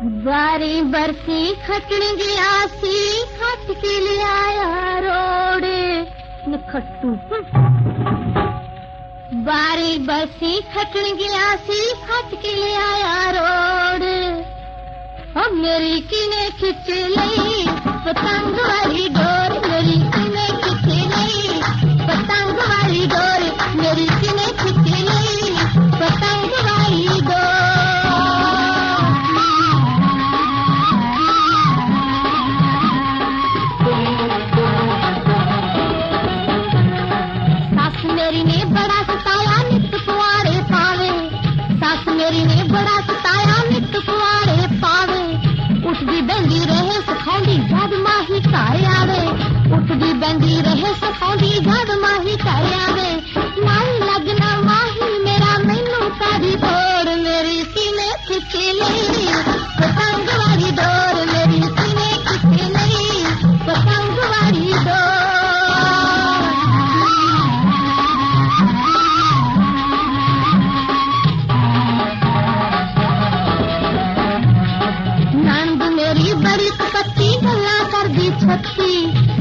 बरसी खटण गया सी खट के लिए आया रोड़े। खट्टू बारी बरसी खटण गया सी खट के लिए आया रोड़। ओ मेरी किने खिंच ली, पतंग वाली डोर। बहंदी रहे, सखाउंदी जद माही घर आवे। उठदी बंदी रहे, सखाउंदी जद माही घर आवे। माही लगना माही, मेरा मेनू कादी तोड़ मेरी सीने खिच ਲਈ बड़ी कपत्ती गल्ला कर दी छत्ती।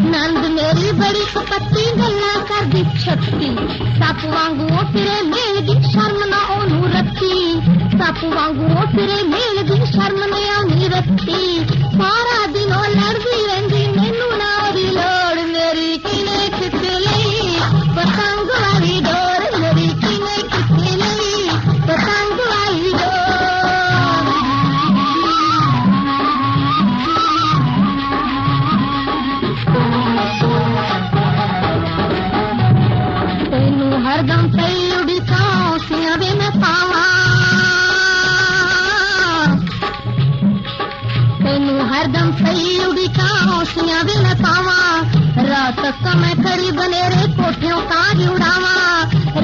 नंद मेरी बड़ी कपत्ती गल्ला कर दी छत्ती। सप वांगू फिरे मेल दी शर्म ना ओनू रखी सप वांगू फिरे मेल दी शर्म ना ओनू रखी सारा మార్గం పెళ్ళుడి కాసిన వినపావా तेनू हरदम सही उड़ीचा ओसियाँ भी पावा। रात का मैं खड़ी बनेरे कोठियों का ही उड़ावा।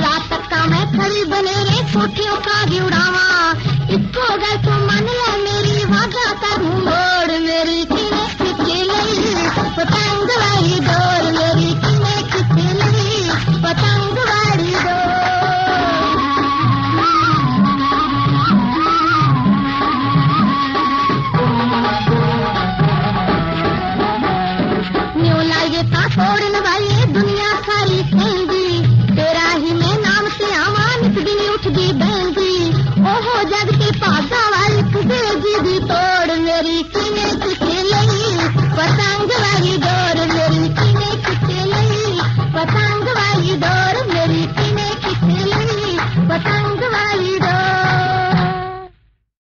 रात का मैं खड़ी बनेरे कोठियों का ही उड़ावा। इसको अगर मन ले, मेरी वादा कर। मोड़ मेरी காசோடுன்னு வழி